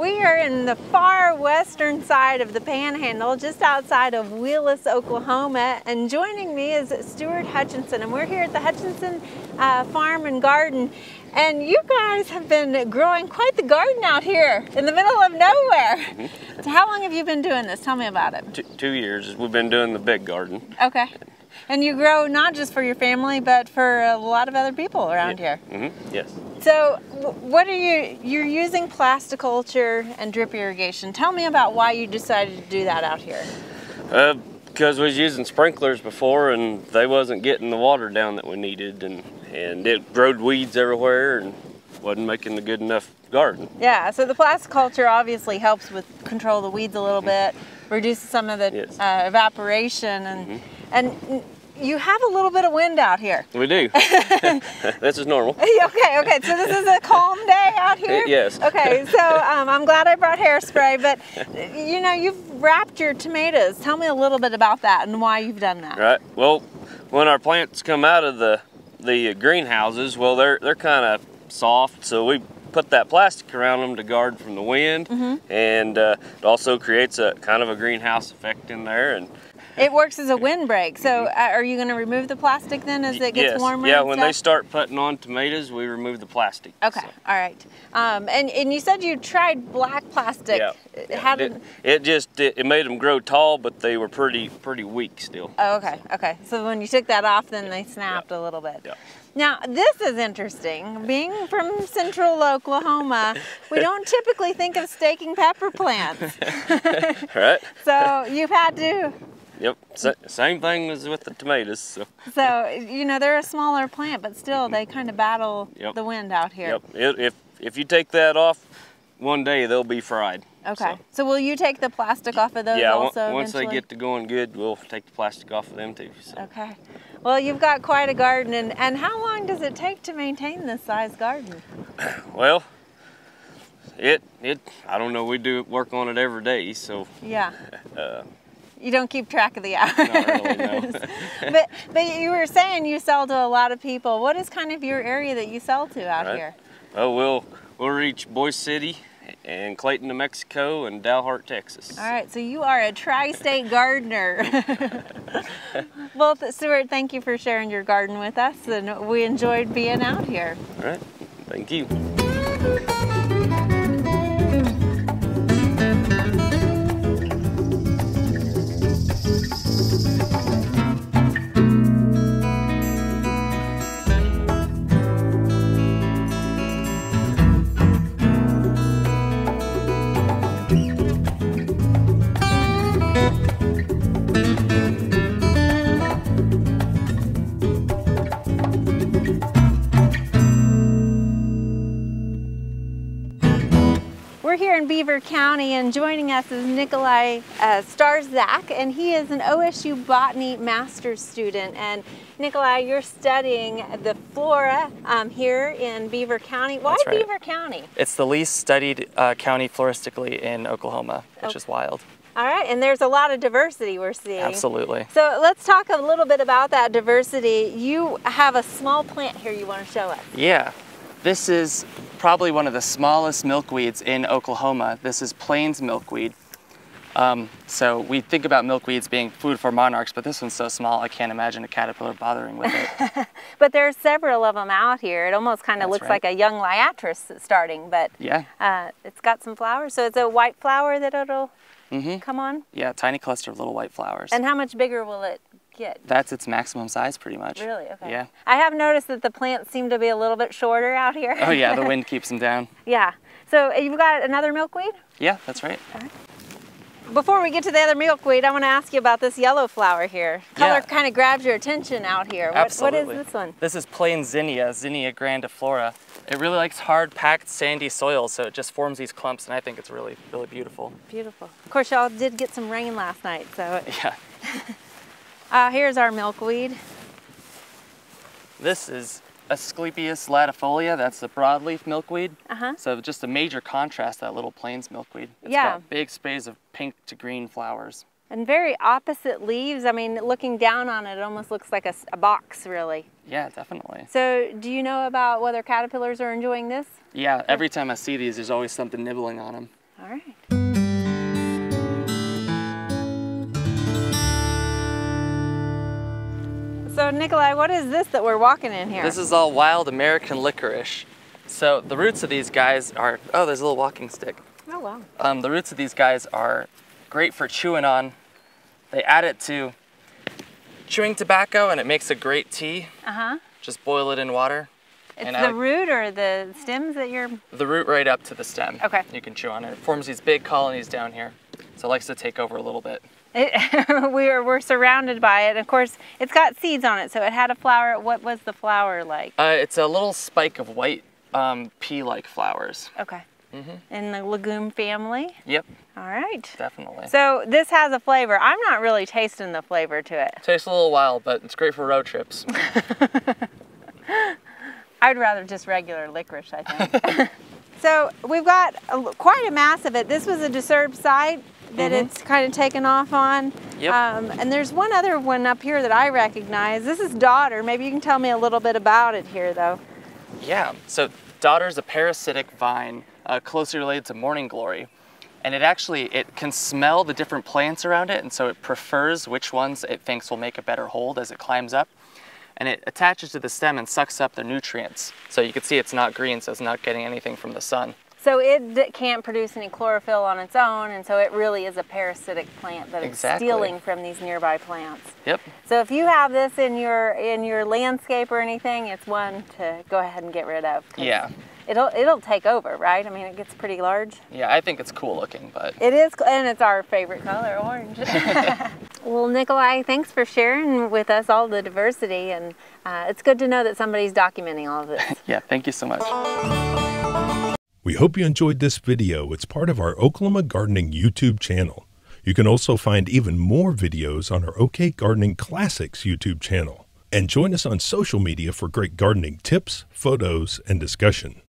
We are in the far western side of the Panhandle, just outside of Wheeless, Oklahoma, and joining me is Stuart Hutchison, and we're here at the Hutchison uh, Farm and Garden. And you guys have been growing quite the garden out here in the middle of nowhere. So how long have you been doing this? Tell me about it. Two, two years. We've been doing the big garden. Okay. And you grow not just for your family, but for a lot of other people around yeah. here. Mm -hmm. Yes. So what are you, you're using plasticulture and drip irrigation. Tell me about why you decided to do that out here. Uh, because we was using sprinklers before and they wasn't getting the water down that we needed and, and it growed weeds everywhere and wasn't making a good enough garden. Yeah, so the plasticulture obviously helps with control the weeds a little bit, reduces some of the yes. uh, evaporation and, mm -hmm. And you have a little bit of wind out here. We do. this is normal. okay, okay. So this is a calm day out here? Yes. Okay, so um, I'm glad I brought hairspray, but you know, you've wrapped your tomatoes. Tell me a little bit about that and why you've done that. Right. Well, when our plants come out of the the greenhouses, well, they're they're kind of soft, so we put that plastic around them to guard from the wind, mm -hmm. and uh, it also creates a kind of a greenhouse effect in there, and it works as a windbreak. So mm-hmm. uh, are you going to remove the plastic then as it gets yes. warmer? Yeah, when they start putting on tomatoes, we remove the plastic. Okay, so. all right. Um, and, and you said you tried black plastic. Yeah. How did... It, it just, it, it, made them grow tall, but they were pretty pretty weak still. Oh, okay, okay. So when you took that off, then they snapped yeah. a little bit. Yeah. Now, this is interesting. Being from central Oklahoma, we don't typically think of staking pepper plants. right. so you've had to Yep, same thing as with the tomatoes. So. so, you know, they're a smaller plant, but still they kind of battle yep. the wind out here. Yep, it, if, if you take that off, one day they'll be fried. Okay, so, so will you take the plastic off of those yeah, also once eventually? they get to going good, we'll take the plastic off of them too. So. Okay. Well, you've got quite a garden, and, and how long does it take to maintain this size garden? well, it, it, I don't know, we do work on it every day, so. Yeah. Uh, you don't keep track of the hours. Really, no. but but you were saying you sell to a lot of people. What is kind of your area that you sell to out right. here? Well, we'll we'll reach Boise City and Clayton, New Mexico, and Dalhart, Texas. All right, so you are a tri-state gardener. well, Stuart, thank you for sharing your garden with us, and we enjoyed being out here. All right, thank you. Here in Beaver County and joining us is Nikolai uh, Starzak and he is an OSU Botany Master's student. And Nikolai, you're studying the flora um, here in Beaver County. Why right. Beaver County? It's the least studied uh, county floristically in Oklahoma, which okay. is wild. All right, and there's a lot of diversity we're seeing. Absolutely. So let's talk a little bit about that diversity. You have a small plant here you want to show us. Yeah, this is probably one of the smallest milkweeds in Oklahoma. This is plains milkweed. Um, so we think about milkweeds being food for monarchs, but this one's so small I can't imagine a caterpillar bothering with it. but there's several of them out here. It almost kind of looks right. like a young liatris starting, but yeah, uh, it's got some flowers. So it's a white flower that it'll mm -hmm. come on? Yeah, tiny cluster of little white flowers. And how much bigger will it get? That's its maximum size pretty much. Really? Okay. Yeah. I have noticed that the plants seem to be a little bit shorter out here. oh yeah, the wind keeps them down. Yeah. So uh, you've got another milkweed? Yeah, that's right. Before we get to the other milkweed, I want to ask you about this yellow flower here. Color yeah. kind of grabs your attention out here. What, Absolutely. what is this one? This is plain zinnia, Zinnia grandiflora. It really likes hard, packed, sandy soil, so it just forms these clumps, and I think it's really, really beautiful. Beautiful. Of course, y'all did get some rain last night, so. Yeah. uh, here's our milkweed. This is Asclepias latifolia, that's the broadleaf milkweed. Uh-huh. So just a major contrast that little plains milkweed. It's yeah. got big sprays of pink to green flowers. And very opposite leaves. I mean, looking down on it, it almost looks like a, a box, really. Yeah, definitely. So do you know about whether caterpillars are enjoying this? Yeah, every time I see these, there's always something nibbling on them. All right. So Nikolai, what is this that we're walking in here? This is all wild American licorice. So the roots of these guys are, oh, there's a little walking stick. oh wow. Um, the roots of these guys are great for chewing on. They add it to chewing tobacco and it makes a great tea. Uh huh. Just boil it in water. It's And the I- root or the stems that you're. The root right up to the stem. Okay. You can chew on it. It forms these big colonies down here. So it likes to take over a little bit. It, we're we're surrounded by it. Of course, it's got seeds on it, so it had a flower. What was the flower like? Uh, it's a little spike of white um, pea-like flowers. Okay. Mm-hmm. In the legume family. Yep, All right. definitely. So this has a flavor. I'm not really tasting the flavor to it. Tastes a little wild, but it's great for road trips. I'd rather just regular licorice, I think. so we've got a, quite a mass of it. This was a disturbed site that Mhm. it's kind of taken off on. Yep. Um, and there's one other one up here that I recognize. This is Dodder. Maybe you can tell me a little bit about it here, though. Yeah, so Dodder is a parasitic vine uh, closely related to morning glory. And it actually, it can smell the different plants around it, and so it prefers which ones it thinks will make a better hold as it climbs up. And it attaches to the stem and sucks up the nutrients. So you can see it's not green, so it's not getting anything from the sun. So it d- can't produce any chlorophyll on its own, and so it really is a parasitic plant that Exactly. it's stealing from these nearby plants. Yep, So if you have this in your in your landscape or anything, it's one to go ahead and get rid of. Yeah. It'll it'll take over, right? I mean, it gets pretty large. yeah, I think it's cool looking, but It is, and it's our favorite color, orange. well, Nikolai, thanks for sharing with us all the diversity, and uh, it's good to know that somebody's documenting all of this. yeah, thank you so much. We hope you enjoyed this video. It's part of our Oklahoma Gardening YouTube channel. You can also find even more videos on our OK Gardening Classics YouTube channel. And join us on social media for great gardening tips, photos, and discussion.